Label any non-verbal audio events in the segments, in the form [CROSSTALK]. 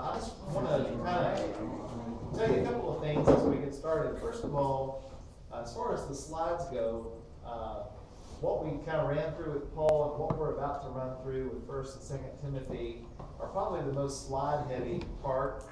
I just want to kind of tell you a couple of things as we get started. First of all, as far as the slides go, uh, what we kind of ran through with Paul and what we're about to run through with First and Second Timothy are probably the most slide-heavy part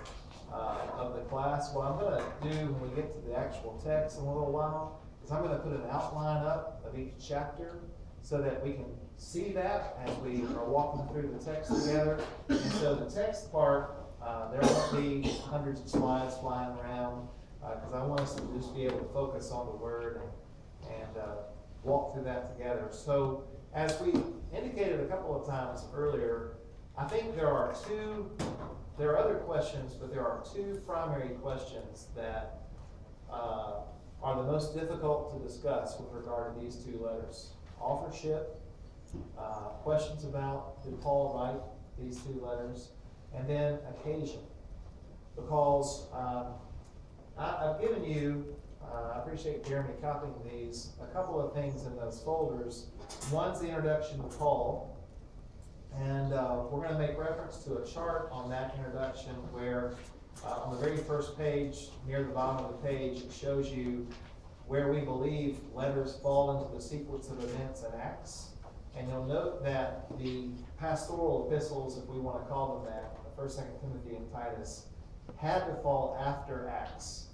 uh, of the class. What I'm going to do when we get to the actual text in a little while is I'm going to put an outline up of each chapter so that we can see that as we are walking through the text together. And so the text part, uh, there won't be hundreds of slides flying around because uh, I want us to just be able to focus on the word and, and uh, walk through that together. So as we indicated a couple of times earlier, I think there are two, there are other questions, but there are two primary questions that uh, are the most difficult to discuss with regard to these two letters authorship, uh, questions about did Paul write these two letters, and then occasion. Because um, I, have given you, uh, I appreciate Jeremy copying these, a couple of things in those folders. One's the introduction to Paul, and uh, we're going to make reference to a chart on that introduction where uh, on the very first page, near the bottom of the page, it shows you where we believe letters fall into the sequence of events and acts. And you'll note that the pastoral epistles, if we want to call them that, First, Second Timothy, and Titus, had to fall after Acts.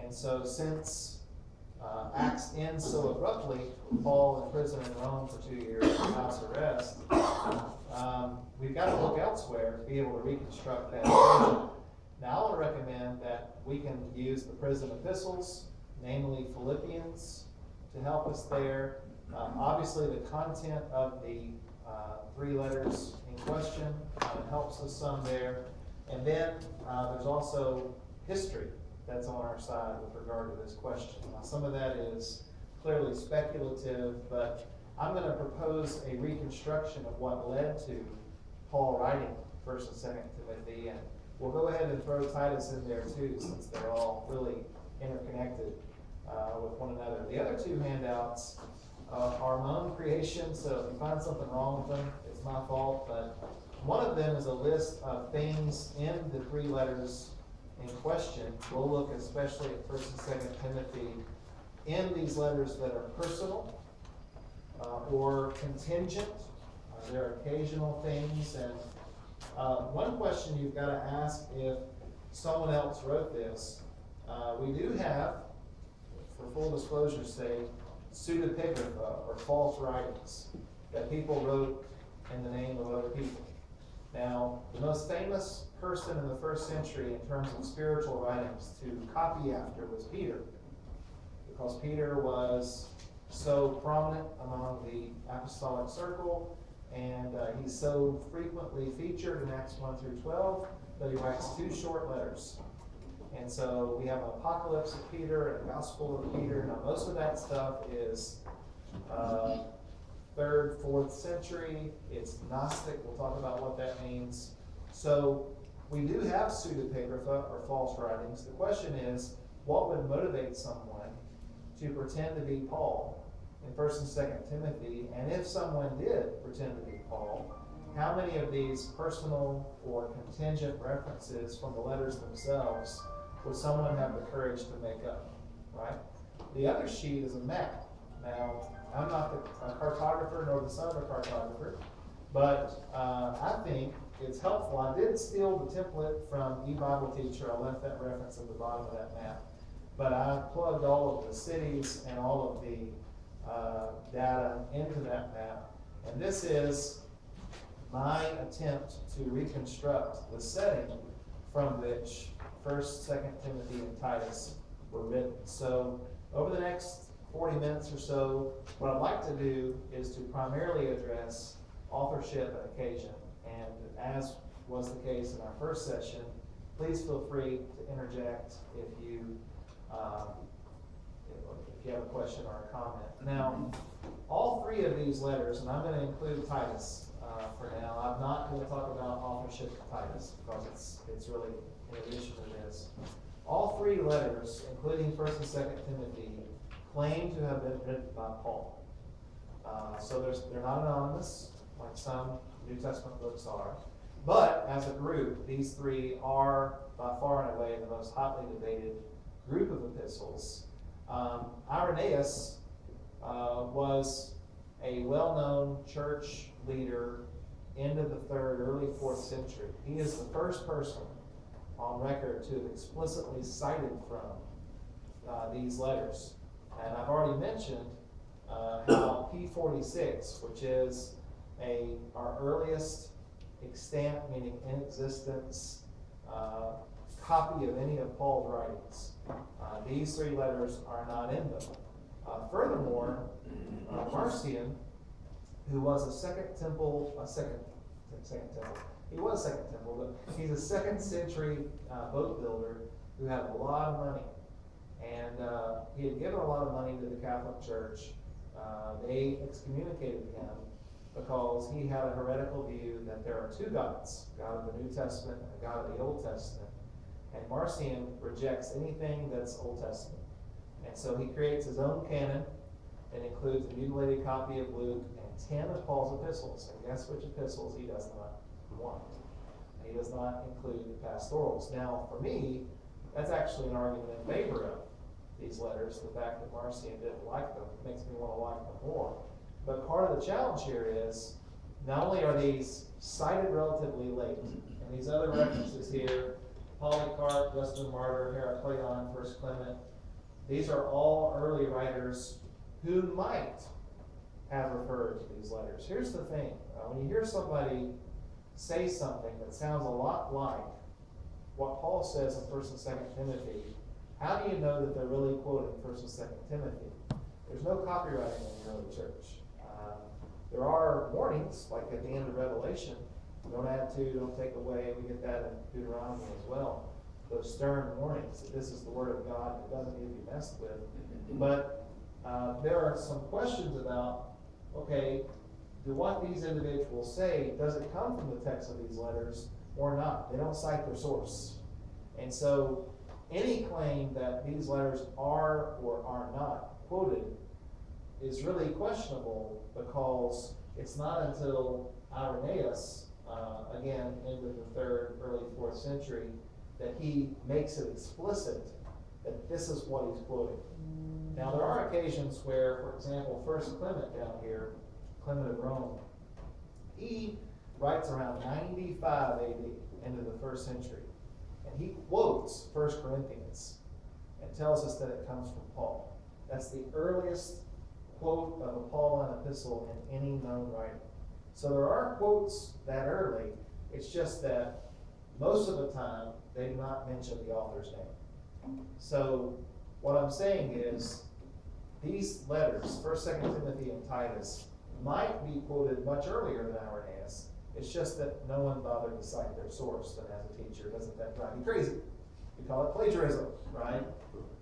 And so, since uh, Acts ends so abruptly, Paul in prison in Rome for two years, house arrest, um, we've got to look elsewhere to be able to reconstruct that. Now, I to recommend that we can use the prison epistles namely Philippians, to help us there. Um, obviously, the content of the three letters in question uh, helps us some there. And then uh, there's also history that's on our side with regard to this question. Now, some of that is clearly speculative, but I'm going to propose a reconstruction of what led to Paul writing 1st and 2nd Timothy, and we'll go ahead and throw Titus in there too, since they're all really interconnected uh, with one another. The other two handouts uh, are my own creation, so if you find something wrong with them, it's my fault. But one of them is a list of things in the three letters in question. We'll look especially at 1st and 2nd Timothy in these letters that are personal uh, or contingent. Uh, there are occasional things. And uh, one question you've got to ask if someone else wrote this, uh, we do have for full disclosure's sake, pseudepigrapha or false writings that people wrote in the name of other people. Now, the most famous person in the first century in terms of spiritual writings to copy after was Peter, because Peter was so prominent among the apostolic circle, and uh, he's so frequently featured in Acts 1 through 12 that he writes two short letters and so we have an Apocalypse of Peter and a Gospel of Peter. Now, most of that stuff is uh, third, fourth century. It's Gnostic. We'll talk about what that means. So we do have pseudepigrapha or false writings. The question is, what would motivate someone to pretend to be Paul in 1st and 2nd Timothy? And if someone did pretend to be Paul, how many of these personal or contingent references from the letters themselves would someone have the courage to make up, right? The other sheet is a map. Now, I'm not the cartographer nor the son of a cartographer, but uh, I think it's helpful. I did steal the template from eBible Teacher. I left that reference at the bottom of that map. But I plugged all of the cities and all of the uh, data into that map. And this is my attempt to reconstruct the setting from which First, Second Timothy, and Titus were written. So over the next 40 minutes or so, what I'd like to do is to primarily address authorship and occasion. And as was the case in our first session, please feel free to interject if you um, if you have a question or a comment. Now, all three of these letters, and I'm going to include Titus uh, for now. I'm not going to talk about authorship of Titus because it's it's really in addition to this. All three letters, including 1st and 2nd Timothy, claim to have been written by Paul. Uh, so they're not anonymous, like some New Testament books are. but as a group, these three are by far and away the most hotly debated group of epistles. Um, Irenaeus uh, was a well-known church leader into the third, early fourth century. He is the first person on record to have explicitly cited from uh, these letters. And I've already mentioned uh, how P46, which is a our earliest extant, meaning in existence, uh, copy of any of Paul's writings. Uh, these three letters are not in them. Uh, furthermore, uh, Marcion, who was a second temple, a second, second temple, he was second temple, but he's a second century uh, boat builder who had a lot of money. And uh, he had given a lot of money to the Catholic Church. Uh, they excommunicated him because he had a heretical view that there are two gods, God of the New Testament and God of the Old Testament. And Marcion rejects anything that's Old Testament. And so he creates his own canon and includes a mutilated copy of Luke and 10 of Paul's epistles. And guess which epistles he does not want? He does not include the pastorals. Now, for me, that's actually an argument in favor of these letters. The fact that Marcion didn't like them makes me want to like them more. But part of the challenge here is not only are these cited relatively late, and these other references here, Polycarp, Justin Martyr, Heracleon, First Clement, these are all early writers who might have referred to these letters. Here's the thing uh, when you hear somebody say something that sounds a lot like what Paul says in 1st and 2nd Timothy, how do you know that they're really quoting 1st and 2nd Timothy? There's no copywriting in the early church. Uh, there are warnings, like at the end of Revelation, don't add to, don't take away. We get that in Deuteronomy as well. Those stern warnings that this is the word of God, it doesn't need to be messed with. But uh, there are some questions about, okay, do what these individuals say, does it come from the text of these letters or not? They don't cite their source. And so any claim that these letters are or are not quoted is really questionable because it's not until Irenaeus, uh, again, into the third, early fourth century, that he makes it explicit that this is what he's quoting. Now, there are occasions where, for example, First Clement down here, Clement of Rome, he writes around 95 AD into the first century. And he quotes First Corinthians and tells us that it comes from Paul. That's the earliest quote of a Pauline epistle in any known writing. So there are quotes that early. It's just that most of the time they do not mention the author's name. So what I'm saying is these letters, 1st, 2nd Timothy, and Titus, might be quoted much earlier than Irenaeus. It's just that no one bothered to cite their source, and as a teacher, doesn't that drive you crazy? We call it plagiarism, right?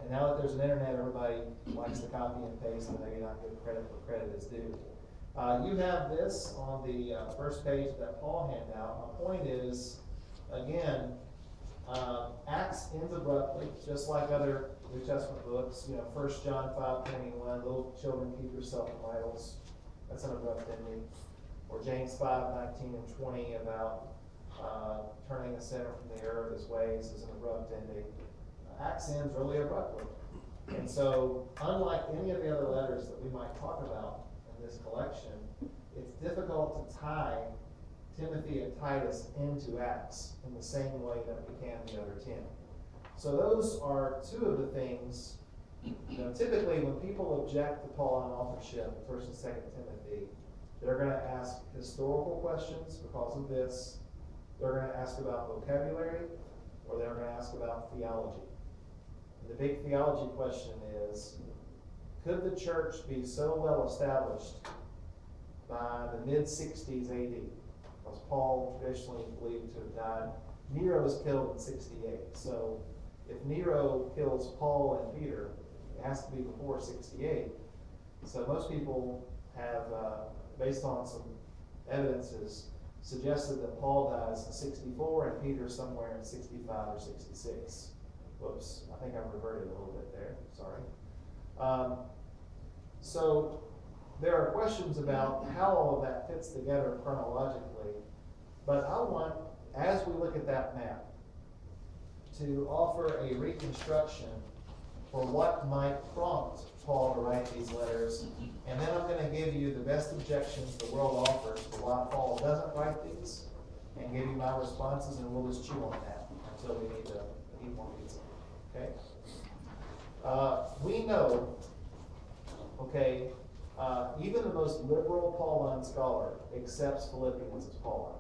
And now that there's an internet, everybody likes to copy and paste and maybe not give credit where credit is due. Uh, you have this on the uh, first page of that Paul handout. My point is, again, uh, Acts ends abruptly, just like other New Testament books. You know, 1 John 5 21, little children keep yourself from idols. That's an abrupt ending. Or James 5 19 and 20 about uh, turning a sinner from the error of his ways is an abrupt ending. Acts ends really abruptly. And so, unlike any of the other letters that we might talk about in this collection, it's difficult to tie Timothy and Titus into Acts in the same way that we can the other ten. So those are two of the things. Typically, when people object to Pauline authorship, in First and Second Timothy, they're going to ask historical questions because of this. They're going to ask about vocabulary, or they're going to ask about theology. And the big theology question is: Could the church be so well established by the mid 60s AD? Because Paul traditionally believed to have died. Nero was killed in 68. So if Nero kills Paul and Peter, it has to be before 68. So most people have, uh, based on some evidences, suggested that Paul dies in 64 and Peter somewhere in 65 or 66. Whoops, I think I've reverted a little bit there. Sorry. Um, so there are questions about how all of that fits together chronologically, but I want as we look at that map, to offer a reconstruction for what might prompt Paul to write these letters. And then I'm going to give you the best objections the world offers for why Paul doesn't write these, and give you my responses, and we'll just chew on that until we need to eat more pizza. Okay? Uh, we know, okay, uh, even the most liberal Pauline scholar accepts Philippians as Pauline.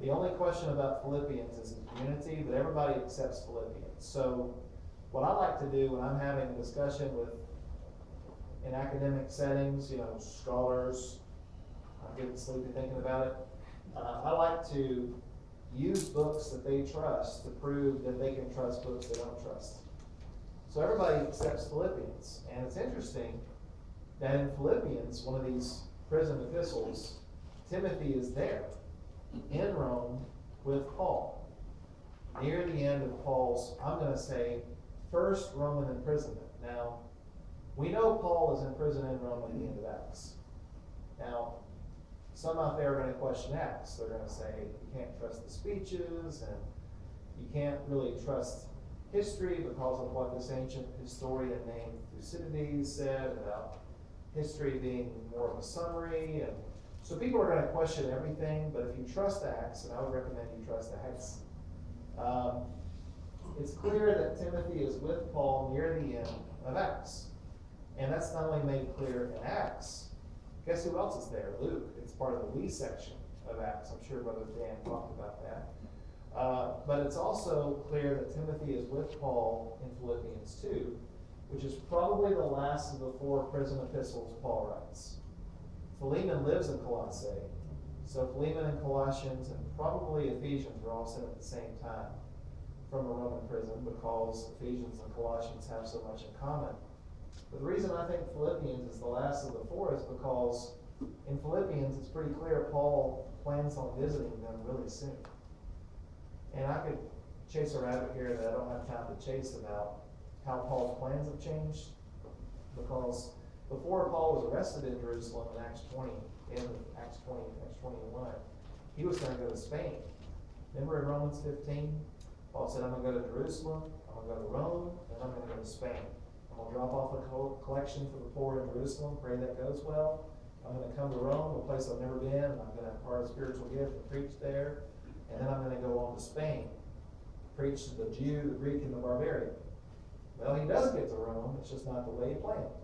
The only question about Philippians is the community, but everybody accepts Philippians. So, what I like to do when I'm having a discussion with, in academic settings, you know, scholars, I'm getting sleepy thinking about it. Uh, I like to use books that they trust to prove that they can trust books they don't trust. So everybody accepts Philippians, and it's interesting that in Philippians, one of these prison epistles, Timothy is there in Rome with Paul. Near the end of Paul's, I'm going to say, first Roman imprisonment. Now, we know Paul is in prison in Rome at the end of Acts. Now, some out there are going to question Acts. They're going to say you can't trust the speeches and you can't really trust history because of what this ancient historian named Thucydides said about history being more of a summary and so people are going to question everything, but if you trust Acts, and I would recommend you trust Acts, um, it's clear that Timothy is with Paul near the end of Acts. And that's not only made clear in Acts, guess who else is there? Luke. It's part of the we section of Acts. I'm sure Brother Dan talked about that. Uh, but it's also clear that Timothy is with Paul in Philippians 2, which is probably the last of the four prison epistles Paul writes. Philemon lives in Colossae. So Philemon and Colossians and probably Ephesians were all sent at the same time from a Roman prison because Ephesians and Colossians have so much in common. But the reason I think Philippians is the last of the four is because in Philippians it's pretty clear Paul plans on visiting them really soon. And I could chase a rabbit here that I don't have time to chase about how Paul's plans have changed because before Paul was arrested in Jerusalem in Acts 20, in Acts 20, Acts 21, he was going to go to Spain. Remember in Romans 15? Paul said, I'm going to go to Jerusalem, I'm going to go to Rome, and I'm going to go to Spain. I'm going to drop off a collection for the poor in Jerusalem, pray that goes well. I'm going to come to Rome, a place I've never been, I'm going to impart a spiritual gift and preach there. And then I'm going to go on to Spain, preach to the Jew, the Greek, and the barbarian. Well, he does get to Rome, it's just not the way he planned.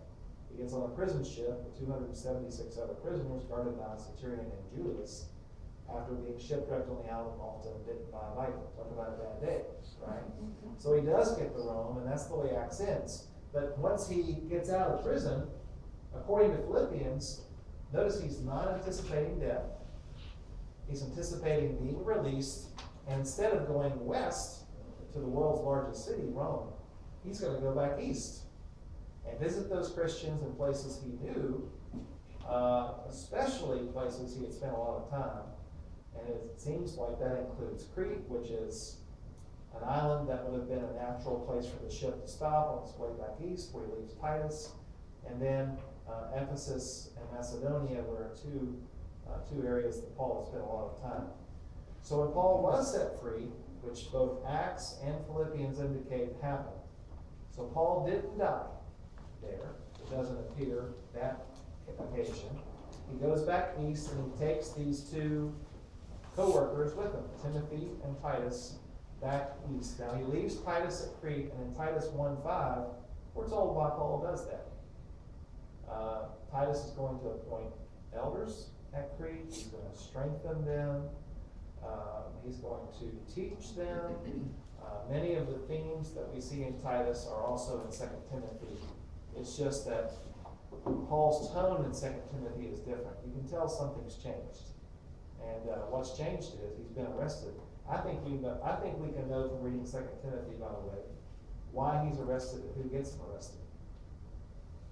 He gets on a prison ship with 276 other prisoners guarded by a centurion named Julius after being shipwrecked on the island of Malta and bitten by a viper. Talk about a bad day, right? So he does get to Rome, and that's the way Acts ends. But once he gets out of prison, according to Philippians, notice he's not anticipating death. He's anticipating being released, and instead of going west to the world's largest city, Rome, he's going to go back east and visit those Christians in places he knew, uh, especially places he had spent a lot of time. It seems like that includes Crete, which is an island that would have been a natural place for the ship to stop on its way back east, where he leaves Titus. And then uh, Ephesus and Macedonia were two, uh, two areas that Paul had spent a lot of time. So when Paul was set free, which both Acts and Philippians indicate happened, so Paul didn't die there. It doesn't appear that occasion. He goes back east and he takes these two co-workers with him, Timothy and Titus, back east. Now he leaves Titus at Crete, and in Titus 1.5, we're told why Paul does that. Uh, Titus is going to appoint elders at Crete. He's going to strengthen them. Uh, he's going to teach them. Uh, many of the themes that we see in Titus are also in 2 Timothy it's just that Paul's tone in 2 Timothy is different. You can tell something's changed. And uh, what's changed is he's been arrested. I think we know, I think we can know from reading 2 Timothy, by the way, why he's arrested and who gets him arrested.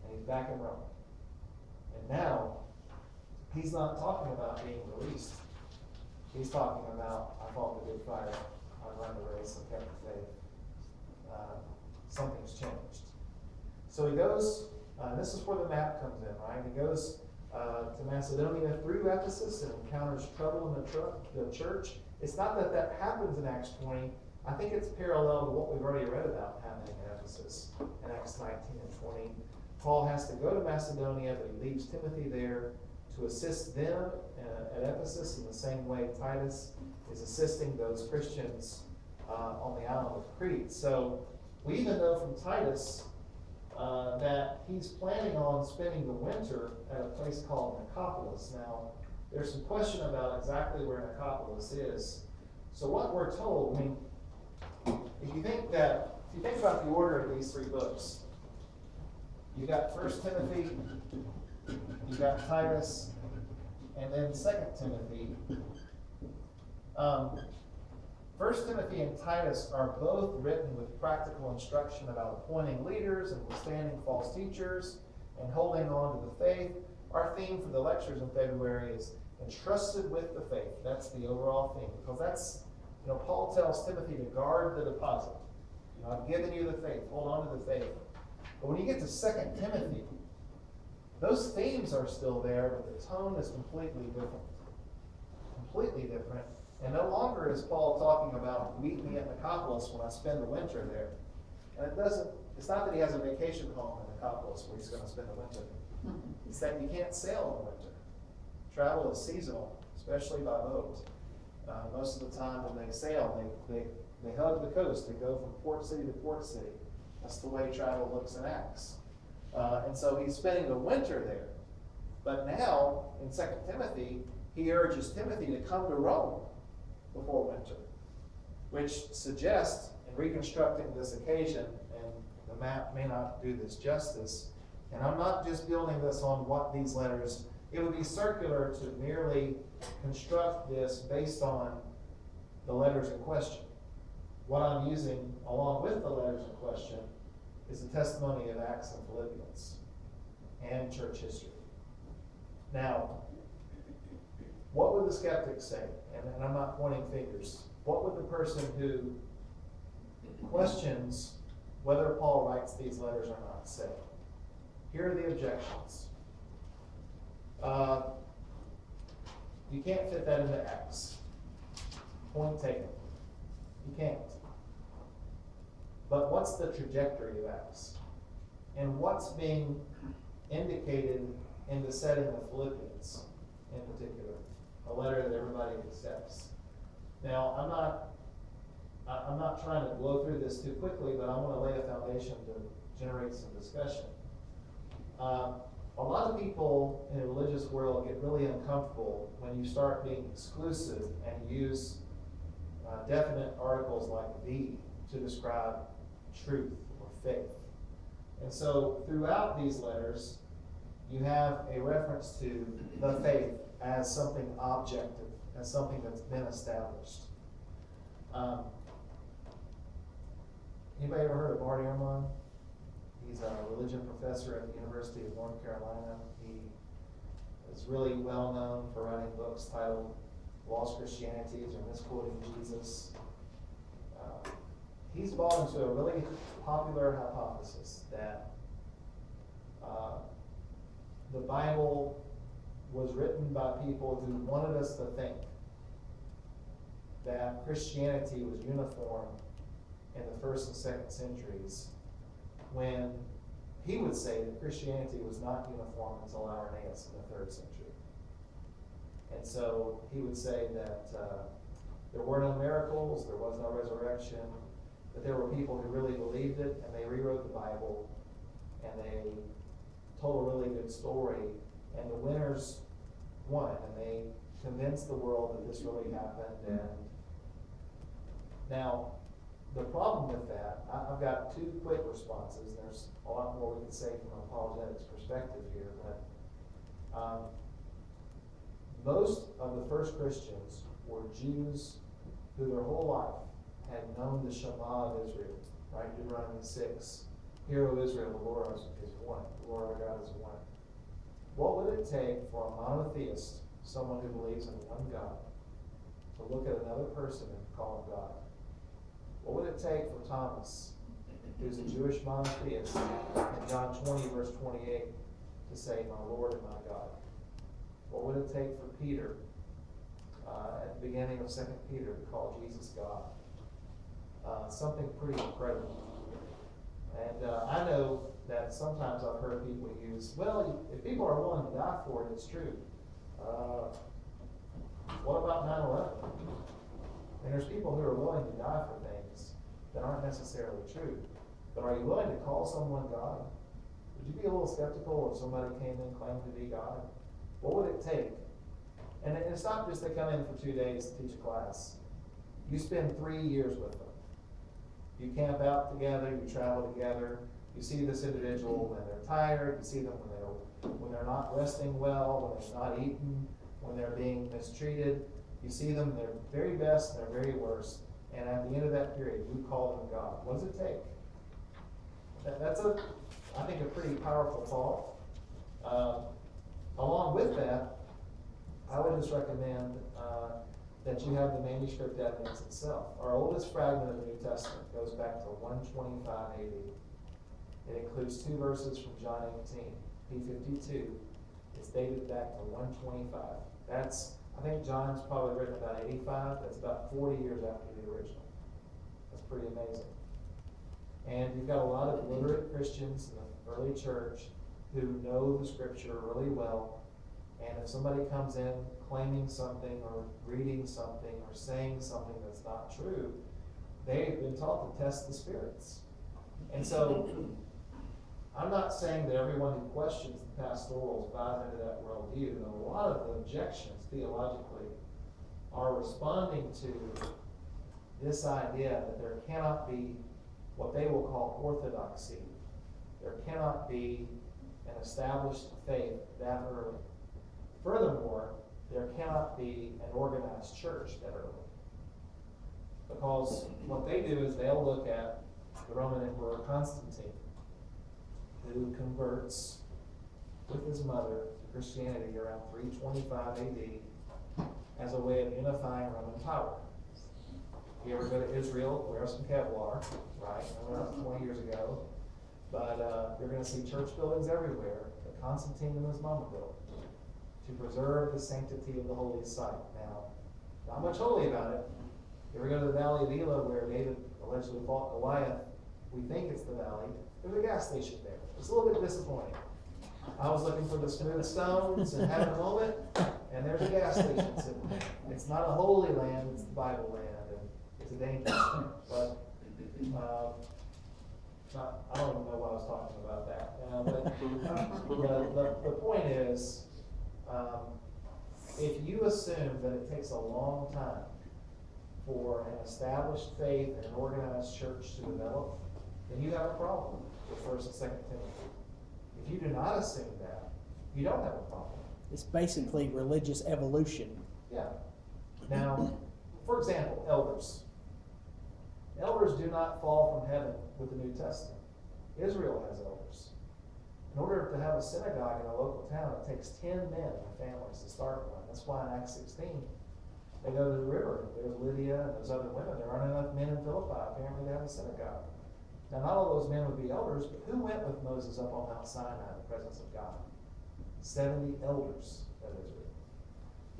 And he's back in Rome. And now, he's not talking about being released. He's talking about, I fought the good fight, I run the race, I kept the faith. Uh, something's changed. So he goes, uh, this is where the map comes in, right? He goes uh, to Macedonia through Ephesus and encounters trouble in the, tr- the church. it's not that that happens in Acts 20. I think it's parallel to what we've already read about happening in Ephesus in Acts 19 and 20. Paul has to go to Macedonia, but he leaves Timothy there to assist them uh, at Ephesus in the same way Titus is assisting those Christians uh, on the island of Crete. So we even know from Titus uh, that he's planning on spending the winter at a place called Nicopolis. Now, there's some question about exactly where Nicopolis is. So what we're told, I mean, if you think that, if you think about the order of these three books, you got First Timothy, you got Titus, and then Second Timothy. Um, First Timothy and Titus are both written with practical instruction about appointing leaders and withstanding false teachers and holding on to the faith. Our theme for the lectures in February is entrusted with the faith. That's the overall theme because that's, you know, Paul tells Timothy to guard the deposit. You know, I've given you the faith. Hold on to the faith. But when you get to Second Timothy, those themes are still there, but the tone is completely different. Completely different. And no longer is Paul talking about meet me at Nicopolis when I spend the winter there. And it doesn't, it's not that he has a vacation home in Nicopolis where he's going to spend the winter. [LAUGHS] It's that you can't sail in the winter. Travel is seasonal, especially by boat. Uh, most of the time when they sail, they, they, they hug the coast. They go from port city to port city. That's the way travel looks in Acts. Uh, and so he's spending the winter there. But now, in 2 Timothy, he urges Timothy to come to Rome before winter, which suggests, in reconstructing this occasion, and the map may not do this justice, and I'm not just building this on what these letters, it would be circular to merely construct this based on the letters in question. What I'm using along with the letters in question is the testimony of Acts and Philippians and church history. Now, what would the skeptic say? And, and I'm not pointing fingers. What would the person who questions whether Paul writes these letters or not say? Here are the objections. Uh, you can't fit that into Acts. Point taken. You can't. But what's the trajectory of Acts? And what's being indicated in the setting of Philippians in particular? A letter that everybody accepts. Now, I'm not I'm not trying to blow through this too quickly, but I want to lay a foundation to generate some discussion. Uh, a lot of people in the religious world get really uncomfortable when you start being exclusive and use uh, definite articles like the to describe truth or faith. And so throughout these letters, you have a reference to the faith as something objective, as something that's been established. Um, anybody ever heard of Bart Ehrman? He's a religion professor at the University of North Carolina. He is really well known for writing books titled Lost Christianities or Misquoting Jesus. Uh, he's bought into a really popular hypothesis that uh, the Bible was written by people who wanted us to think that Christianity was uniform in the first and second centuries when he would say that Christianity was not uniform until Irenaeus in the third century. And so he would say that uh, there were no miracles, there was no resurrection, that there were people who really believed it and they rewrote the Bible and they told a really good story and the winners won and they convinced the world that this really happened and now the problem with that, I, have got two quick responses. There's a lot more we can say from an apologetics perspective here, but um, most of the first Christians were Jews who their whole life had known the Shema of Israel, right? Deuteronomy 6. Hear, O Israel, the Lord is one. The Lord our God is one. What would it take for a monotheist, someone who believes in one God, to look at another person and call him God? What would it take for Thomas, who's a Jewish monotheist, in John 20, verse 28, to say, My Lord and my God? What would it take for Peter uh, at the beginning of Second Peter to call Jesus God. Uh, something pretty incredible. And uh, I know that sometimes I've heard people use, well, if people are willing to die for it, it's true. Uh, what about 9 11? And there's people who are willing to die for things that aren't necessarily true. But are you willing to call someone God? Would you be a little skeptical if somebody came in and claimed to be God? What would it take? And it's not just they come in for two days to teach a class. You spend three years with them. You camp out together, you travel together, you see this individual when they're tired, you see them when they're when they're not resting well, when they're not eating, when they're being mistreated. You see them their very best their very worst. And at the end of that period, you call them God. What does it take? That, that's a, I think, a pretty powerful thought. Uh, along with that, I would just recommend uh, that you have the manuscript evidence itself. Our oldest fragment of the New Testament goes back to 125 AD. It includes two verses from John 18. P52 is dated back to 125. That's, I think John's probably written about 85. That's about 40 years after the original. That's pretty amazing. And you've got a lot of literate Christians in the early church who know the scripture really well. And if somebody comes in claiming something or reading something or saying something that's not true, they've been taught to test the spirits. And so I'm not saying that everyone who questions the pastorals buys into that worldview. A lot of the objections theologically are responding to this idea that there cannot be what they will call orthodoxy. There cannot be an established faith that early. Furthermore, there cannot be an organized church that early. Because what they do is they'll look at the Roman Emperor Constantine, who converts with his mother to Christianity around 325 AD as a way of unifying Roman power. If you ever go to Israel, wear some Kevlar, right? Up 20 years ago. But uh, you're going to see church buildings everywhere that Constantine and his mama built to preserve the sanctity of the holy site. Now, not much holy about it. If you ever go to the Valley of Elah where David allegedly fought Goliath, we think it's the valley. There's a gas station there. It's a little bit disappointing. I was looking for the smooth stones and having a moment, and there's a gas station sitting there. It's not a holy land, it's the Bible land, and it's a dangerous. But uh, not, I don't even know why I was talking about that. Uh, but the, the, the point is, um, if you assume that it takes a long time for an established faith and an organized church to develop, then you have a problem First and Second Timothy. If you do not assume that, you don't have a problem. It's basically religious evolution. Yeah. Now, for example, elders. Elders do not fall from heaven with the New Testament. Israel has elders. In order to have a synagogue in a local town, it takes 10 men and families to start one. That's why in Acts 16, they go to the river. There's Lydia and those other women. There aren't enough men in Philippi, apparently, to have a synagogue. Now, not all those men would be elders, but who went with Moses up on Mount Sinai in the presence of God? 70 elders of Israel.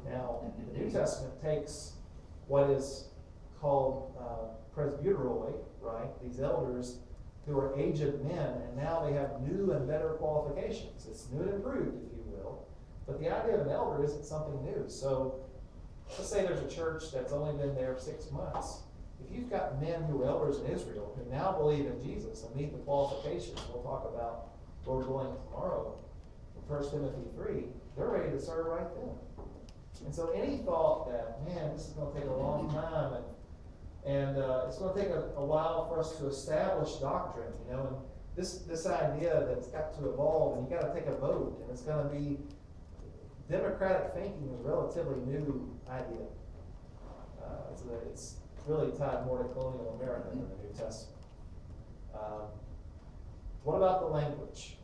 Now, the New Testament takes what is called uh, presbyteroi, right? These elders who are aged men, and now they have new and better qualifications. It's new and improved, if you will. But the idea of an elder isn't something new. So let's say there's a church that's only been there six months. If you've got men who are elders in Israel who now believe in Jesus and meet the qualifications we'll talk about, Lord willing, tomorrow, in 1 Timothy 3, they're ready to serve right then. And so any thought that, man, this is going to take a long time and and uh, it's going to take a, a, while for us to establish doctrine, you know, and this, this idea that it's got to evolve, and you got to take a vote, and it's going to be, democratic thinking is a relatively new idea. Uh, it's, it's, really tied more to colonial America than the New Testament. Um, what about the language?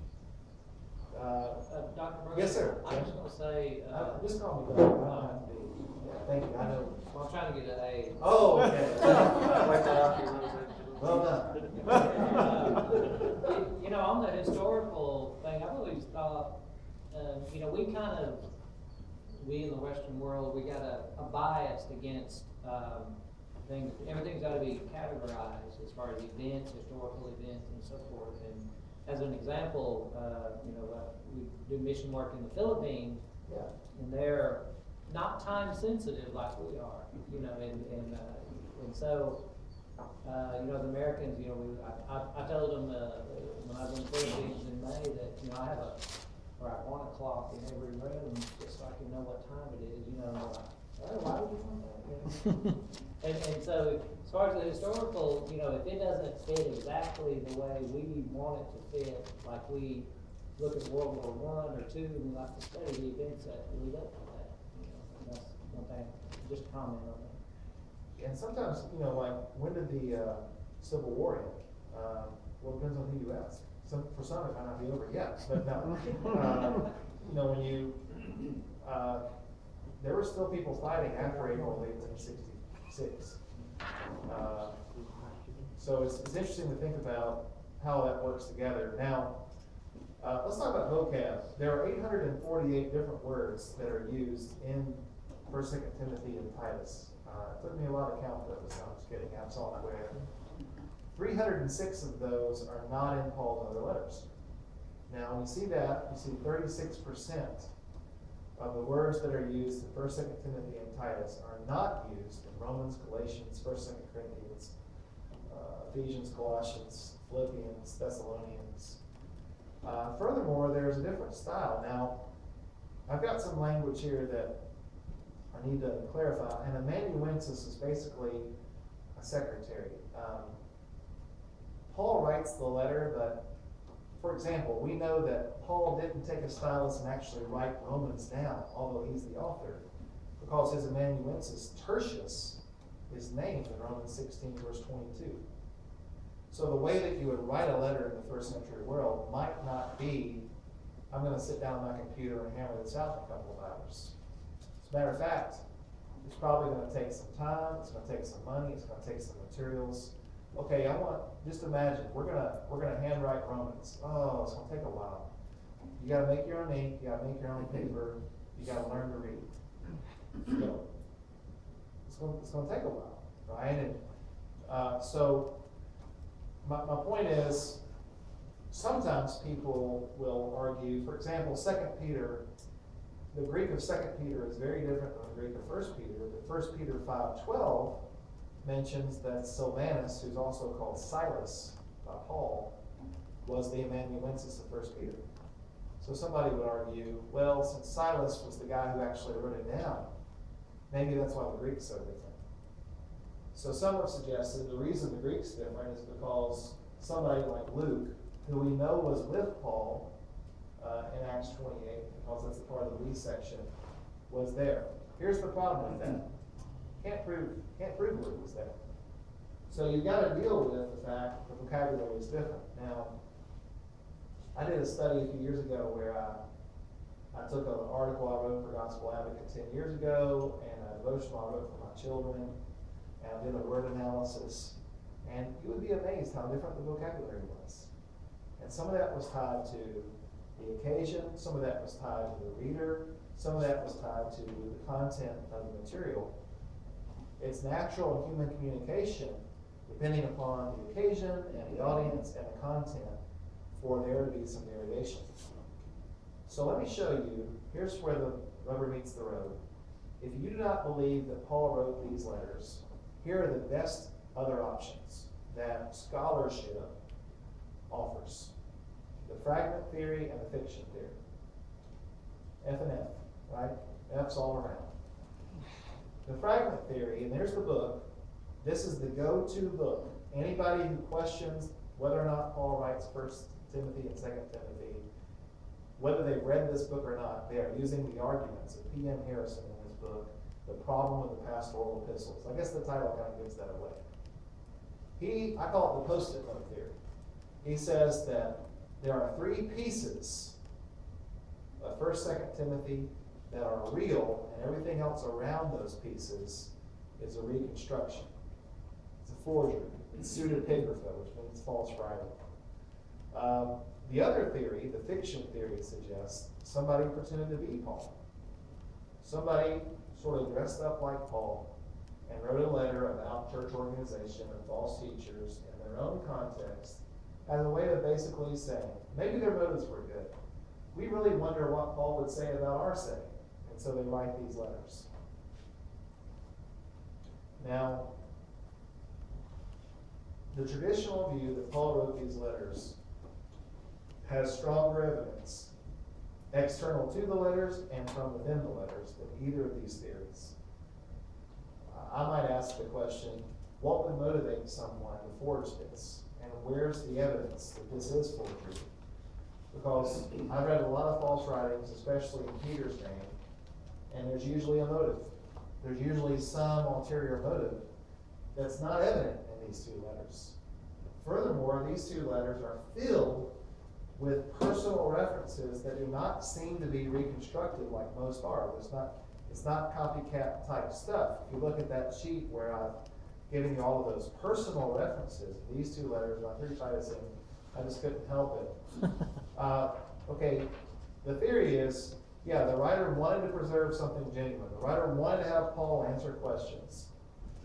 Uh, uh, Dr. Burleson, yes, sir. I was going to say. Uh, uh, just call me Doug. I don't have to be. Yeah, thank you. I know. Well, I'm trying to get an A. Oh, okay. [LAUGHS] well done. uh, you know, on the historical thing, I've always thought, uh, you know, we kind of we in the Western world, we got a, a bias against, um, things, everything's gotta be categorized as far as events, historical events and so forth. And as an example, uh, you know, uh, we do mission work in the Philippines, Yeah. and they're not time sensitive like we are, you know, and, and, uh, and so, uh, you know, the Americans, you know, we, I, I, I told them, uh, when I was in the Philippines in May, that, you know, I have a, right, one o'clock in every room, just so I can know what time it is, you know, like, oh, why would you want that? [LAUGHS] You know? And, and so, as far as the historical, you know, if it doesn't fit exactly the way we want it to fit, like we look at World War One or Two, and we like to study the events that lead up to that. You know, that's one thing. Just comment on that. And sometimes, you know, like when did the uh, Civil War end? Uh, well, it depends on who you ask. Some, for some, it might not be over yet, but no. [LAUGHS] uh, you know, when you uh, there were still people fighting after April 1860 six. Uh, so it's, it's interesting to think about how that works together. Now, uh, let's talk about vocab. There are 848 different words that are used in 1st, 2nd Timothy, and Titus. Uh, it took me a lot to count those. I'm just kidding. I'm software. 306 of those are not in Paul's other letters. Now, when you see that, you see 36% of the words that are used in 1 2 Timothy and Titus are not used in Romans, Galatians, 1 2 Corinthians, uh, Ephesians, Colossians, Philippians, Thessalonians. Uh, furthermore, there's a different style. Now, I've got some language here that I need to clarify. And amanuensis is basically a secretary. Um, Paul writes the letter, but for example, we know that Paul didn't take a stylus and actually write Romans down, although he's the author, because his amanuensis, Tertius, is named in Romans 16, verse 22. So the way that you would write a letter in the first century world might not be, I'm going to sit down on my computer and hammer this out in a couple of hours. As a matter of fact, it's probably going to take some time, it's going to take some money, it's going to take some materials. Okay, I want, just imagine, we're gonna, we're gonna handwrite Romans. Oh, it's gonna take a while. You gotta make your own ink, you gotta make your own paper, you gotta learn to read. So, It's gonna, it's gonna take a while, right? And, uh, so, my, my point is, sometimes people will argue, for example, Second Peter, the Greek of Second Peter is very different than the Greek of First Peter. The First Peter five twelve mentions that Silvanus, who's also called Silas by Paul, was the amanuensis of First Peter. So somebody would argue, well, since Silas was the guy who actually wrote it down, maybe that's why the Greek's so different. So some have suggested the reason the Greek's different is because somebody like Luke, who we know was with Paul uh, in Acts 28, because that's the part of the we section, was there. Here's the problem with that. Can't prove, can't prove Luke was there. So you've got to deal with the fact the vocabulary is different. Now, I did a study a few years ago where I, I took an article I wrote for Gospel Advocate ten years ago and a devotional I wrote for my children, and I did a word analysis, and you would be amazed how different the vocabulary was. And some of that was tied to the occasion, some of that was tied to the reader, some of that was tied to the content of the material. It's natural in human communication, depending upon the occasion and the audience and the content, for there to be some variation. So let me show you, here's where the rubber meets the road. If you do not believe that Paul wrote these letters, here are the best other options that scholarship offers. The fragment theory and the fiction theory. F and F, right? F's all around. The fragment theory, and there's the book, this is the go-to book. Anybody who questions whether or not Paul writes First Timothy and Second Timothy, whether they've read this book or not, they are using the arguments of P.N. Harrison in his book, The Problem with the Pastoral Epistles. I guess the title kind of gives that away. He, I call it the post-it note theory. He says that there are three pieces of First, Second Timothy that are real, and everything else around those pieces is a reconstruction. It's a forgery. It's pseudepigrapha, which means false writing. Um, the other theory, the fiction theory, suggests somebody pretended to be Paul. somebody sort of dressed up like Paul and wrote a letter about church organization and false teachers in their own context as a way of basically saying, maybe their motives were good. We really wonder what Paul would say about our saying. So they write these letters. Now, the traditional view that Paul wrote these letters has stronger evidence external to the letters and from within the letters than either of these theories. I might ask the question, what would motivate someone to forge this? And where's the evidence that this is forgery? Because I've read a lot of false writings, especially in Peter's name, and there's usually a motive. There's usually some ulterior motive that's not evident in these two letters. Furthermore, these two letters are filled with personal references that do not seem to be reconstructed like most are. It's not, it's not copycat type stuff. If you look at that sheet where I've given you all of those personal references, these two letters, and I'm pretty sure I I just couldn't help it. [LAUGHS] Uh, okay, the theory is, yeah, the writer wanted to preserve something genuine. The writer wanted to have Paul answer questions.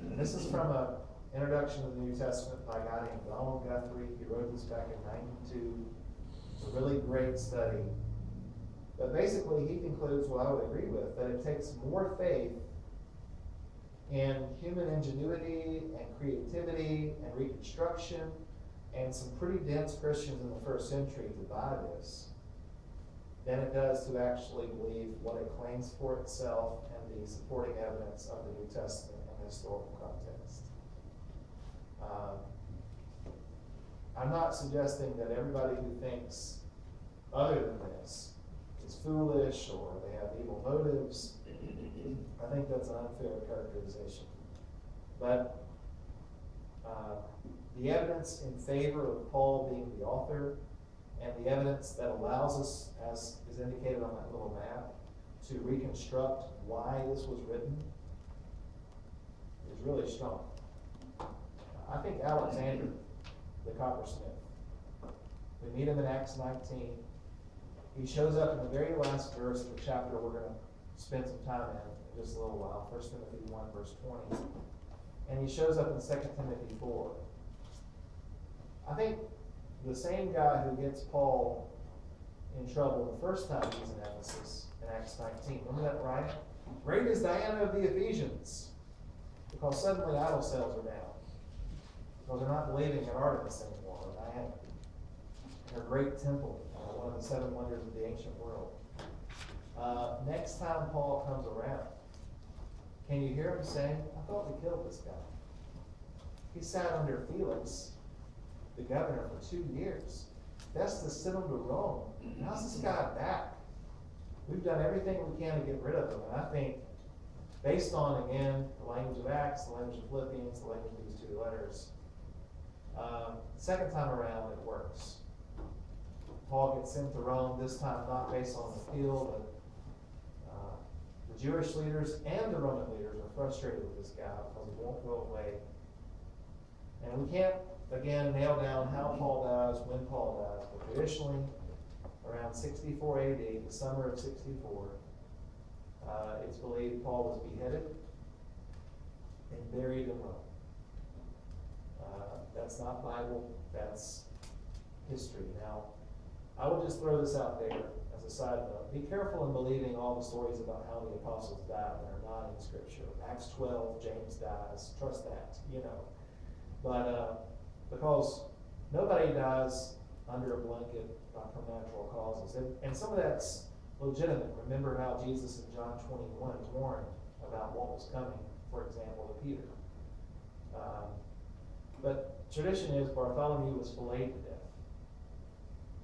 And this is from a introduction to the New Testament by a guy named Donald Guthrie. He wrote this back in ninety-two. It's a really great study. But basically, he concludes what I would agree with, that it takes more faith in human ingenuity and creativity and reconstruction and some pretty dense Christians in the first century to buy this than it does to actually believe what it claims for itself and the supporting evidence of the New Testament in historical context. Um, I'm not suggesting that everybody who thinks other than this is foolish or they have evil motives. I think that's an unfair characterization. But uh, the evidence in favor of Paul being the author and the evidence that allows us, as is indicated on that little map, to reconstruct why this was written is really strong. I think Alexander, the coppersmith, we meet him in Acts 19. He shows up in the very last verse of the chapter we're going to spend some time in in just a little while, 1 Timothy 1, verse 20. And he shows up in 2 Timothy 4. I think the same guy who gets Paul in trouble the first time he's in Ephesus in Acts 19. Remember that, right? Great is Diana of the Ephesians. Because suddenly idol sales are down. Because they're not believing in Artemis anymore, or Diana. Her great temple, one of the seven wonders of the ancient world. Uh, next time Paul comes around, can you hear him saying, I thought we killed this guy? He sat under Felix the governor for two years. Festus sent him to Rome. How's this guy back? We've done everything we can to get rid of him. And I think, based on, again, the language of Acts, the language of Philippians, the language of these two letters, um, second time around it works. Paul gets sent to Rome, this time not based on the field, but uh, the Jewish leaders and the Roman leaders are frustrated with this guy because he won't go away. And we can't again, nail down how Paul dies, when Paul dies, but traditionally, around 64 AD, the summer of 64, uh, it's believed Paul was beheaded and buried in Rome. Uh, that's not Bible, that's history. Now, I will just throw this out there as a side note. Be careful in believing all the stories about how the apostles died that are not in Scripture. Acts 12, James dies. Trust that, you know. But uh, because nobody dies under a blanket uh, from natural causes. And, and some of that's legitimate. Remember how Jesus in John 21 warned about what was coming, for example, to Peter. Um, but tradition is Bartholomew was filleted to death.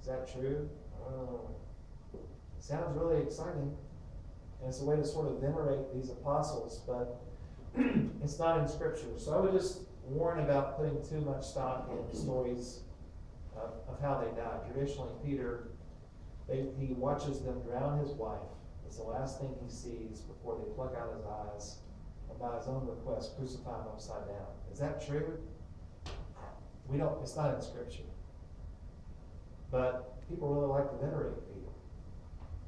Is that true? Oh, sounds really exciting. And it's a way to sort of venerate these apostles, but [CLEARS THROAT] it's not in Scripture. So I would just warn about putting too much stock in stories of, of how they died. Traditionally, Peter, they, he watches them drown his wife. It's the last thing he sees before they pluck out his eyes and by his own request crucify him upside down. Is that true? We don't, it's not in scripture. But people really like to venerate Peter.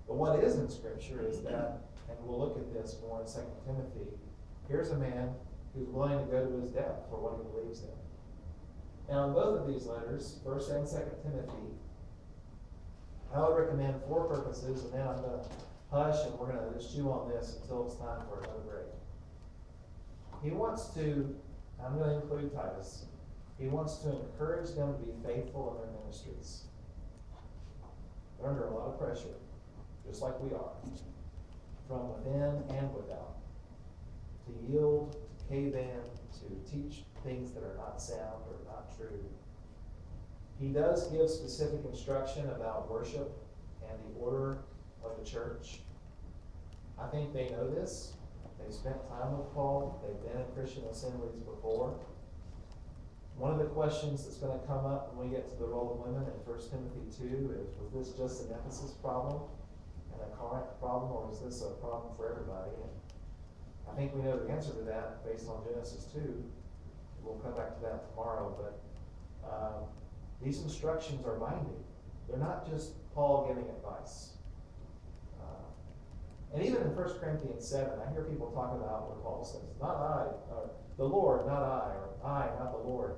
But what is in scripture is that, and we'll look at this more in Second Timothy, here's a man who's willing to go to his death for what he believes in. Now, in both of these letters, First and Second Timothy, I would recommend four purposes, and then I'm gonna hush and we're gonna just chew on this until it's time for another break. He wants to, I'm gonna include Titus, he wants to encourage them to be faithful in their ministries. They're under a lot of pressure, just like we are, from within and without. To yield, cave in, to teach things that are not sound or not true. He does give specific instruction about worship and the order of the church. I think they know this. They've spent time with Paul. They've been in Christian assemblies before. One of the questions that's going to come up when we get to the role of women in 1 Timothy 2 is was this just an Ephesus problem and a Corinth problem, or is this a problem for everybody? And I think we know the answer to that based on Genesis 2. We'll come back to that tomorrow, but um, these instructions are binding. They're not just Paul giving advice. Uh, and even in 1 Corinthians 7, I hear people talk about what Paul says, not I, or the Lord, not I, or I, not the Lord.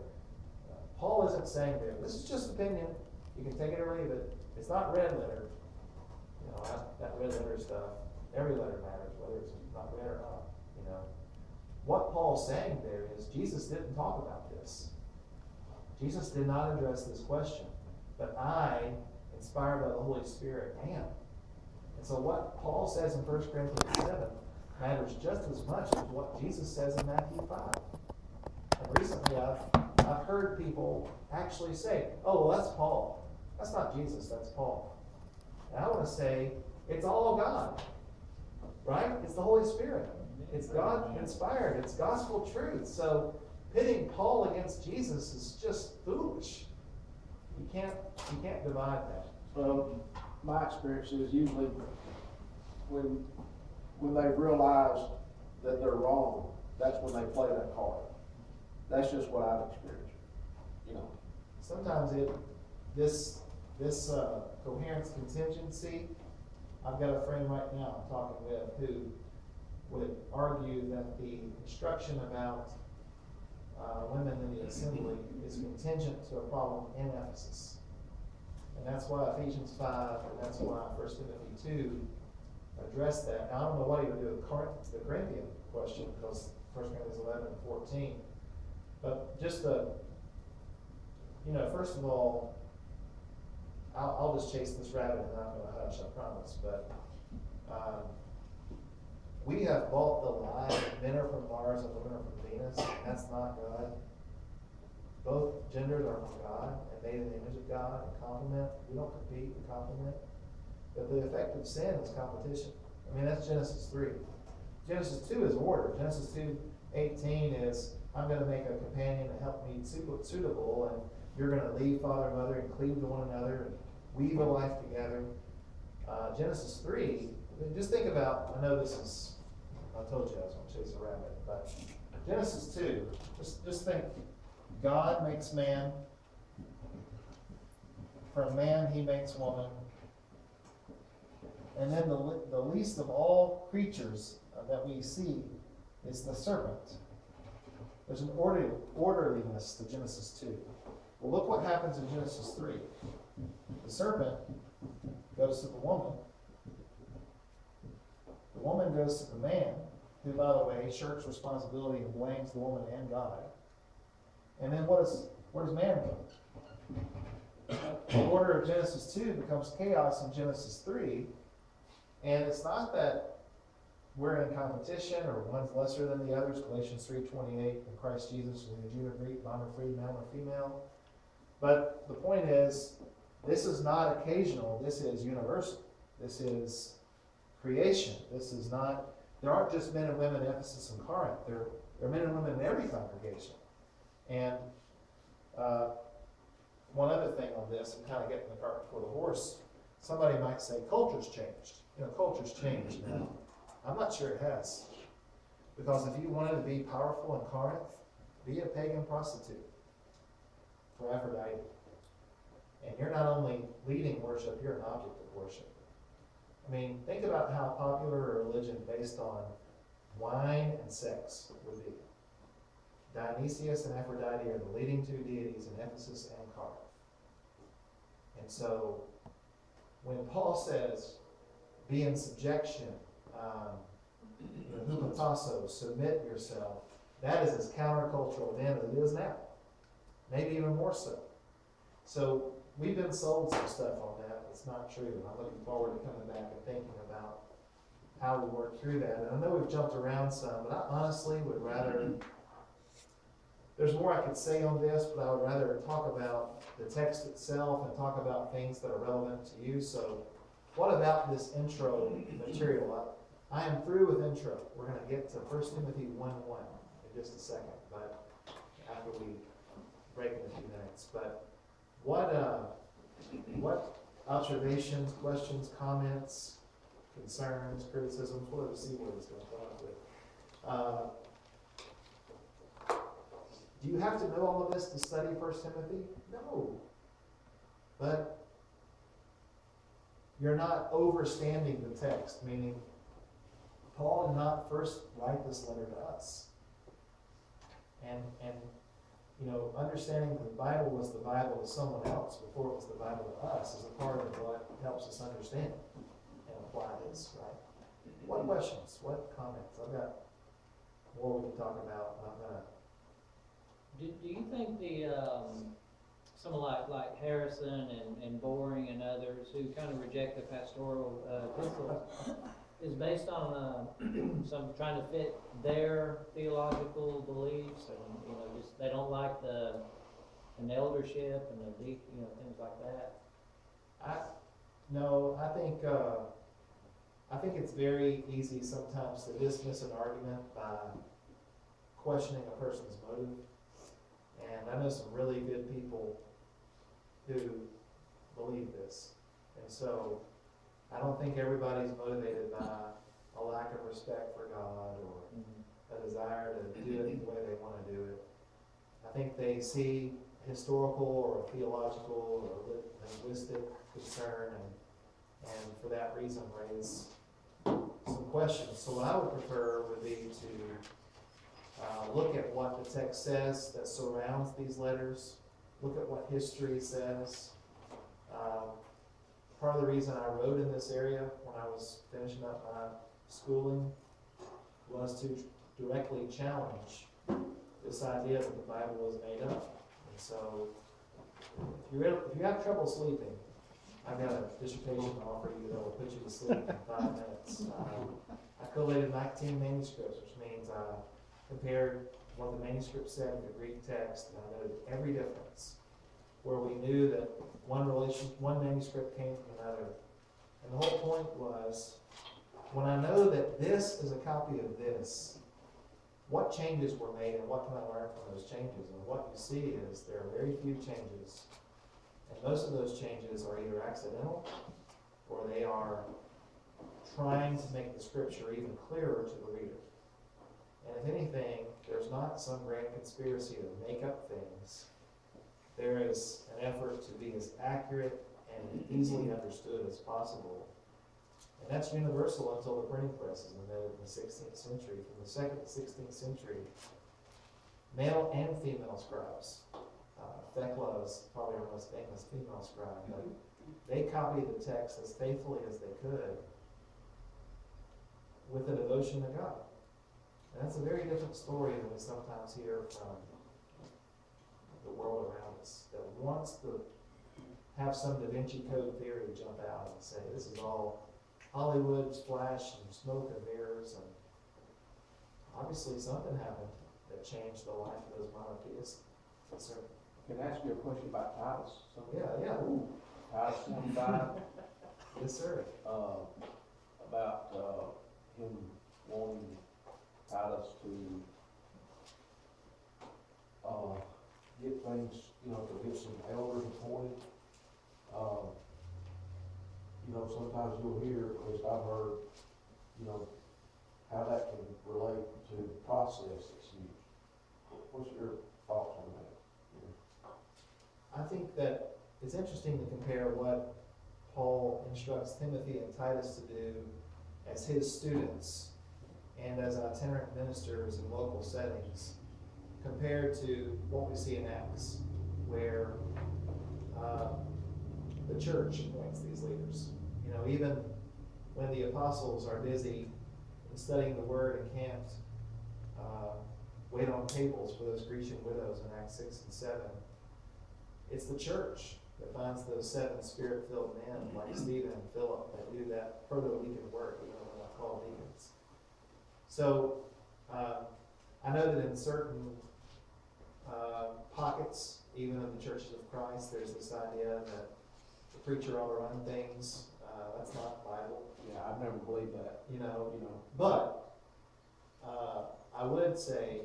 Uh, Paul isn't saying there, this is just opinion. You can take it or leave it. It's not red letter. You know, that, that red letter stuff, every letter matters, whether it's not red or not, know. Uh, what Paul's saying there is Jesus didn't talk about this. Jesus did not address this question, but I, inspired by the Holy Spirit, am. And so what Paul says in 1 Corinthians 7 matters just as much as what Jesus says in Matthew 5. And recently I've, I've heard people actually say, oh, well, that's Paul. That's not Jesus, that's Paul. And I want to say, it's all God, right? It's the Holy Spirit. It's God inspired. It's gospel truth. So pitting Paul against Jesus is just foolish. You can't, you can't divide that. Well, my experience is usually when, when they realize that they're wrong, that's when they play that card. That's just what I've experienced, you know. Sometimes it, this, this uh, coherence contingency, I've got a friend right now I'm talking with who would argue that the instruction about uh, women in the assembly is contingent to a problem in Ephesus. And that's why Ephesians 5, and that's why 1 Timothy 2 address that. Now, I don't know what he would do with Corinth, the Corinthian question, because 1 Corinthians 11 and 14. But just the, you know, first of all, I'll, I'll just chase this rabbit and I'm going to hush, I promise. But um, we have bought the lie men are from Mars and women are from Venus. That's not God. Both genders are from God and made in the image of God and complement. We don't compete, we complement. But the effect of sin is competition. I mean, that's Genesis 3. Genesis 2 is order. Genesis 2 18 is I'm going to make a companion to help me suitable, and you're going to leave father and mother and cleave to one another and weave a life together. Uh, Genesis 3, just think about, I know this is, I told you I was going to chase a rabbit, but Genesis 2, just, just think God makes man, from man he makes woman, and then the, the least of all creatures that we see is the serpent. There's an order, orderliness to Genesis 2. Well, look what happens in Genesis 3. The serpent goes to the woman. The woman goes to the man, who, by the way, shirks responsibility and blames the woman and God. And then what is, where does man go? The order of Genesis 2 becomes chaos in Genesis 3. And it's not that we're in competition or one's lesser than the others. Galatians 3.28, in Christ Jesus, neither Jew or Greek, bond or free, male or female. But the point is, this is not occasional. This is universal. This is creation. This is not, there aren't just men and women in Ephesus and Corinth. There, there are men and women in every congregation. And uh, one other thing on this, I'm kind of getting the cart before the horse. Somebody might say, culture's changed. You know, culture's changed now. I'm not sure it has. Because if you wanted to be powerful in Corinth, be a pagan prostitute for Aphrodite. And you're not only leading worship, you're an object of worship. I mean, think about how popular a religion based on wine and sex would be. Dionysius and Aphrodite are the leading two deities in Ephesus and Corinth. And so, when Paul says, be in subjection, um, submit yourself, that is as countercultural then as it is now. Maybe even more so. So, we've been sold some stuff on that's not true, and I'm looking forward to coming back and thinking about how we work through that. And I know we've jumped around some, but I honestly would rather, there's more I could say on this, but I would rather talk about the text itself and talk about things that are relevant to you. So what about this intro material? I, I am through with intro. We're gonna get to First Timothy one one in just a second, but after we break in a few minutes. But what, uh, what observations, questions, comments, concerns, criticisms, whatever C word is gonna come up with? Do you have to know all of this to study First Timothy? No. But you're not overstanding the text, meaning Paul did not first write this letter to us. And, and, you know, understanding that the Bible was the Bible to someone else before it was the Bible to us is a part of what helps us understand and apply this, right? What questions, what comments? I've got more we can talk about, I'm gonna Do, do you think the, um, someone like, like Harrison and, and Boring and others who kind of reject the pastoral, uh, is based on, uh, [CLEARS THROAT] some, trying to fit their theological beliefs and, you know, just, they don't like the, an eldership and the deep, you know, things like that? I, no, I think, uh, I think it's very easy sometimes to dismiss an argument by questioning a person's motive. And I know some really good people who believe this. And so, I don't think everybody's motivated by a lack of respect for God or a desire to do it the way they wanna do it. I think they see historical or theological or linguistic concern and, and for that reason raise some questions. So what I would prefer would be to, uh, look at what the text says that surrounds these letters, look at what history says. Part of the reason I wrote in this area when I was finishing up my schooling was to directly challenge this idea that the Bible was made up. And so, if you, if you have trouble sleeping, I've got a dissertation to offer you that will put you to sleep in five [LAUGHS] minutes. Um, I collated nineteen manuscripts, which means I compared what the manuscript said with the Greek text, and I noted every difference. Where we knew that one relation, one manuscript came from another. And the whole point was, when I know that this is a copy of this, what changes were made and what can I learn from those changes? And what you see is there are very few changes. And most of those changes are either accidental or they are trying to make the scripture even clearer to the reader. And if anything, there's not some grand conspiracy to make up things. There is an effort to be as accurate and easily understood as possible. And that's universal until the printing press is invented in the sixteenth century. From the second to sixteenth century, male and female scribes, uh, is probably our most famous female scribe, but they copied the text as faithfully as they could with a devotion to God. And that's a very different story than we sometimes hear from the world around us, that wants to have some Da Vinci Code theory jump out and say, this is all Hollywood's flash and smoke and mirrors, and obviously something happened that changed the life of those monotheists. So, Can I ask you a question about Titus? yeah, yeah, ooh, Titus twenty-five, yes, sir. uh, about, uh, him wanting Titus to, uh, get things, you know, to get some elders appointed. Um, you know, sometimes you'll hear, at least I've heard, you know, how that can relate to process that's used. What's your thoughts on that? I think that it's interesting to compare what Paul instructs Timothy and Titus to do as his students and as itinerant ministers in local settings compared to what we see in Acts, where uh, the church appoints these leaders. You know, even when the apostles are busy studying the word and can't uh, wait on tables for those Grecian widows in Acts 6 and 7, it's the church that finds those seven spirit-filled men like Stephen and Philip that do that proto-deacon work, even though they're not called deacons. So, uh, I know that in certain uh, pockets, even of the churches of Christ, there's this idea that the preacher ought to run things. Uh, that's not Bible, Yeah, I've never believed that, you know. you know. But, uh, I would say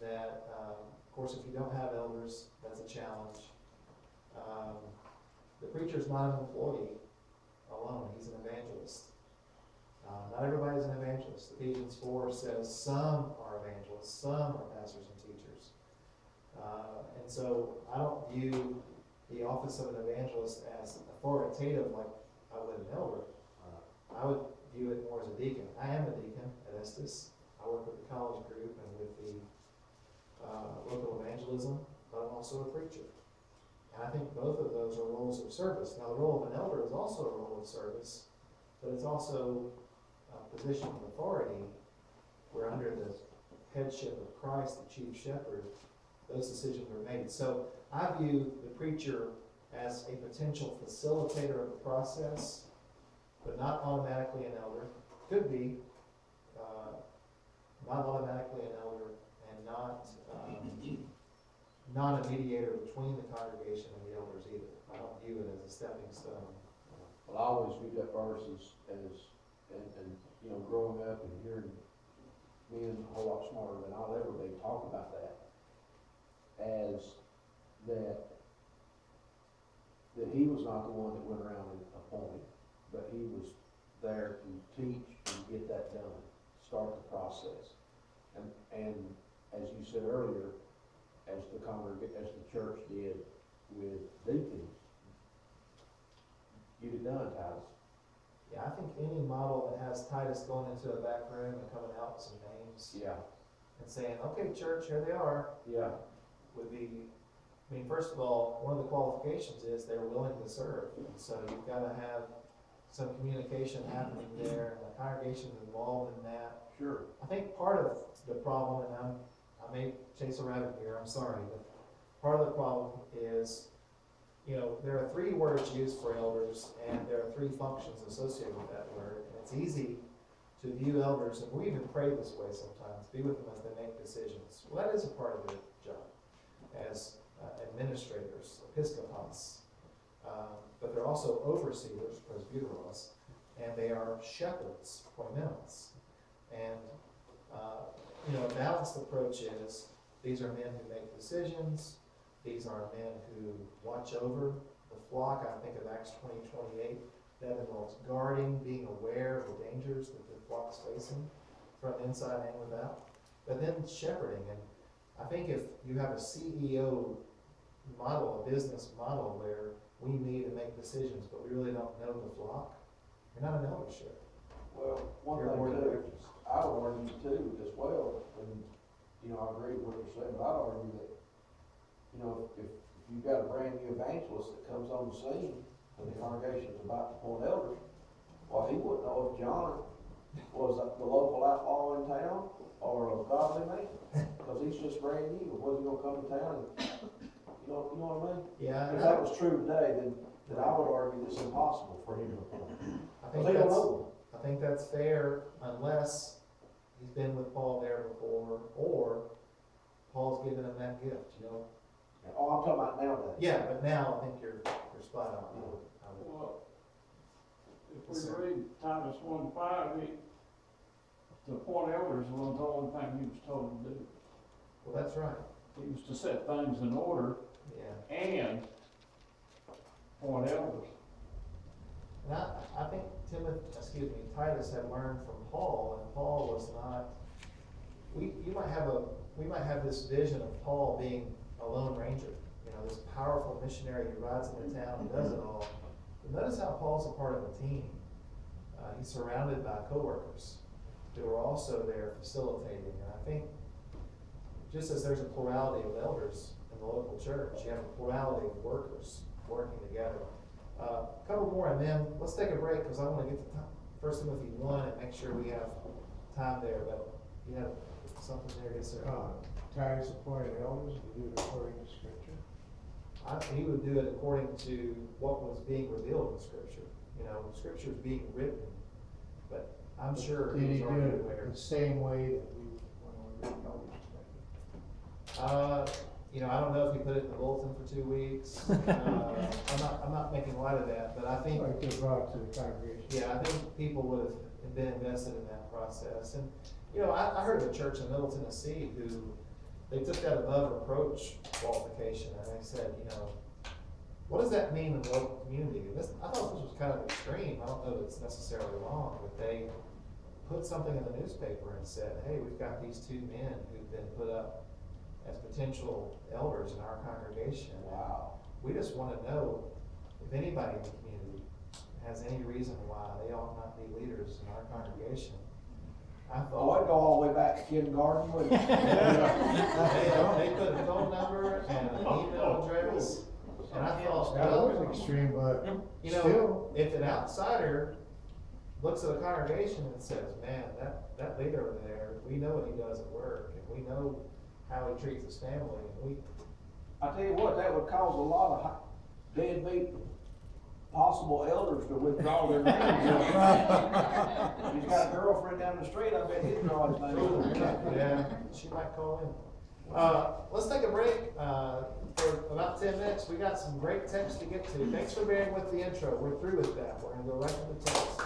that, um, of course, if you don't have elders, that's a challenge. Um, the preacher's not an employee alone, he's an evangelist. Uh, not everybody's an evangelist. Ephesians four says some are evangelists, some are pastors and teachers. Uh, and so I don't view the office of an evangelist as authoritative like I would an elder. I would view it more as a deacon. I am a deacon at Estes. I work with the college group and with the uh, local evangelism, but I'm also a preacher. And I think both of those are roles of service. Now, the role of an elder is also a role of service, but it's also a position of authority where under the headship of Christ, the chief shepherd, those decisions are made. So I view the preacher as a potential facilitator of the process, but not automatically an elder. Could be, uh, not automatically an elder and not, um, not a mediator between the congregation and the elders either. I don't view it as a stepping stone. Well, I always viewed that verse as, as, and, and, you know, growing up and hearing men a whole lot smarter than I'll ever be talk about that, as that, that he was not the one that went around and appointed, but he was there to teach and get that done, start the process. And, and as you said earlier, as the congreg, as the church did with deacons, get it done, Titus. Yeah, I think any model that has Titus going into a back room and coming out with some names Yeah. and saying, okay, church, here they are, Yeah, would be, I mean, first of all, one of the qualifications is they're willing to serve. And so you've gotta have some communication happening there, and the congregation's involved in that. sure. I think part of the problem, and I'm, I may chase a rabbit here, I'm sorry, but part of the problem is, you know, there are three words used for elders, and there are three functions associated with that word. And it's easy to view elders, and we even pray this way sometimes, be with them as they make decisions. Well, that is a part of their job as uh, administrators, episkopos. Um, but they're also overseers, presbyteros, and they are shepherds, poimenos. And, uh, you know, a balanced approach is, these are men who make decisions, these are men who watch over the flock. I think of Acts twenty, twenty-eight, that involves guarding, being aware of the dangers that the flock's facing from inside and without. But then shepherding, and I think if you have a CEO model, a business model where we need to make decisions, but we really don't know the flock, you're not an eldership. Well, one You're thing too, I would argue too as well, and, you know, I agree with what you're saying, but I'd argue that, you know, if, if you've got a brand new evangelist that comes on the scene and the congregation's about to appoint elders, well, he wouldn't know if John was the local outlaw in town or a godly man, cause he's just brand new, was he gonna come to town and, you know, you know what I mean? Yeah, If that was true today, then, then I would argue it's impossible for him to appoint. I think they don't that's, know I think that's fair unless he's been with Paul there before, or Paul's given him that gift, you know? Him. Oh, I'm talking about nowadays. Yeah, but now I think you're, you're spot on. I would- I would- Well, if Yes, sir. we read Titus one five, he, to appoint elders was the only thing he was told to do. Well, that's right, He was to set things in order yeah. and point elders. And I, I think Timothy, excuse me, Titus had learned from Paul, and Paul was not, we, you might have a, we might have this vision of Paul being a lone ranger, you know, this powerful missionary who rides into town and does it all. But notice how Paul's a part of a team. Uh, he's surrounded by coworkers who are also there facilitating, and I think just as there's a plurality of elders in the local church, you have a plurality of workers working together. Uh, a couple more, and then let's take a break, because I want to get to First Timothy one and make sure we have time there, but you have something there, yes, sir? Uh, Titus appointed elders to do it according to scripture. I, he would do it according to what was being revealed in scripture, you know, scripture's being written, but I'm sure Did he he do it aware. the same way that we, when we read elders? Uh, you know, I don't know if he put it in the bulletin for two weeks, [LAUGHS] uh, I'm not, I'm not making light of that, but I think, Like brought to the congregation. yeah, I think people would have been invested in that process, and, you know, I, I heard of a church in Middle Tennessee who, they took that above reproach qualification, and they said, you know, what does that mean in the local community? And this, I thought this was kind of extreme, I don't know that it's necessarily wrong, but they put something in the newspaper and said, hey, we've got these two men who've been put up as potential elders in our congregation. Wow. We just wanna know if anybody in the community has any reason why they ought not be leaders in our congregation. I Oh, I'd go all the way back to kindergarten with. [LAUGHS] they, they put a phone number and an oh, email address, and I thought, That well, was extreme, but you know, still, if an outsider looks at a congregation and says, man, that, that leader over there, we know what he does at work, and we know how he treats his family, and we, I tell you what, that would cause a lot of hi- deadbeat possible elders to withdraw their names. [LAUGHS] He's got a girlfriend down the street, I bet he'd draw his name. Yeah, she might call in. Uh, let's take a break uh, for about 10 minutes. We got some great text to get to. Thanks for bearing with the intro. We're through with that. We're going to go right to the text.